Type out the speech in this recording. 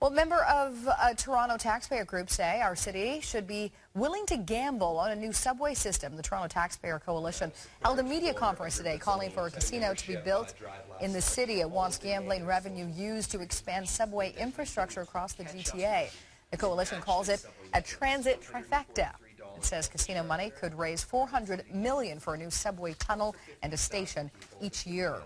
Well, member of a Toronto taxpayer group say our city should be willing to gamble on a new subway system. The Toronto Taxpayer Coalition held a media conference today calling for a casino to be built in the city. It wants gambling revenue used to expand subway infrastructure across the GTA. The coalition calls it a transit trifecta. It says casino money could raise 400 million for a new subway tunnel and a station each year.